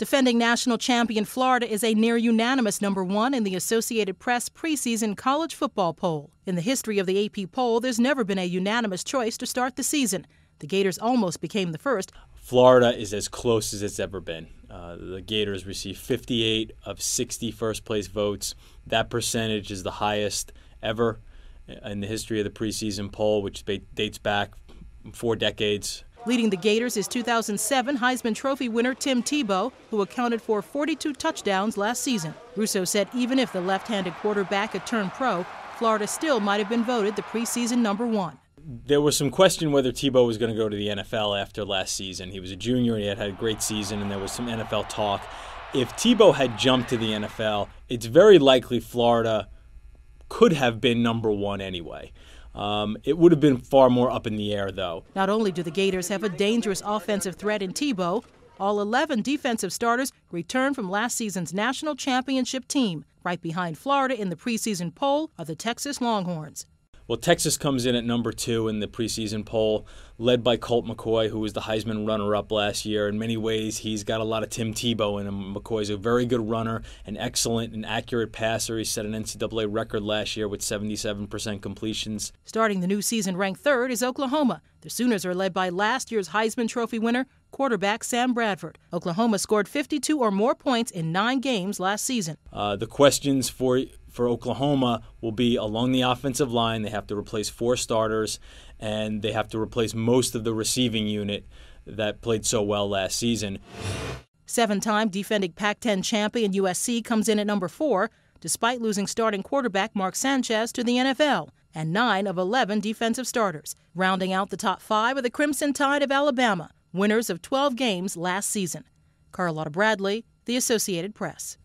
Defending national champion Florida is a near unanimous number one in the Associated Press preseason college football poll. In the history of the AP poll, there's never been a unanimous choice to start the season. The Gators almost became the first. Florida is as close as it's ever been. Uh, the Gators received 58 of 60 first place votes. That percentage is the highest ever in the history of the preseason poll, which dates back four decades. Leading the Gators is 2007 Heisman Trophy winner Tim Tebow, who accounted for 42 touchdowns last season. Russo said even if the left handed quarterback had turned pro, Florida still might have been voted the preseason number one. There was some question whether Tebow was going to go to the NFL after last season. He was a junior, and he had had a great season, and there was some NFL talk. If Tebow had jumped to the NFL, it's very likely Florida could have been number one anyway. Um, it would have been far more up in the air, though. Not only do the Gators have a dangerous offensive threat in Tebow, all 11 defensive starters return from last season's national championship team. Right behind Florida in the preseason poll are the Texas Longhorns. Well, Texas comes in at number two in the preseason poll, led by Colt McCoy, who was the Heisman runner up last year. In many ways, he's got a lot of Tim Tebow in him. McCoy's a very good runner, an excellent and accurate passer. He set an NCAA record last year with 77% completions. Starting the new season ranked third is Oklahoma. The Sooners are led by last year's Heisman Trophy winner, quarterback Sam Bradford. Oklahoma scored 52 or more points in nine games last season. Uh, the questions for for Oklahoma will be along the offensive line. They have to replace four starters, and they have to replace most of the receiving unit that played so well last season. Seven time defending Pac 10 champion USC comes in at number four, despite losing starting quarterback Mark Sanchez to the NFL, and nine of 11 defensive starters. Rounding out the top five are the Crimson Tide of Alabama, winners of 12 games last season. Carlotta Bradley, The Associated Press.